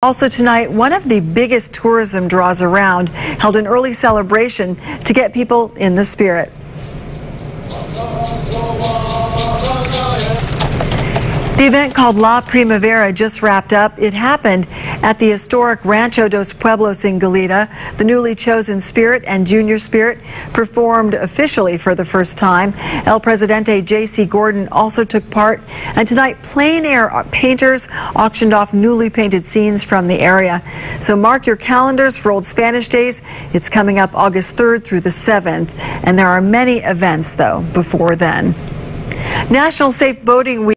Also tonight, one of the biggest tourism draws around held an early celebration to get people in the spirit. The event called La Primavera just wrapped up. It happened at the historic Rancho dos Pueblos in Goleta. The newly chosen Spirit and Junior Spirit performed officially for the first time. El Presidente J.C. Gordon also took part. And tonight, plein air painters auctioned off newly painted scenes from the area. So mark your calendars for Old Spanish Days. It's coming up August 3rd through the 7th. And there are many events, though, before then. National Safe Boating Week.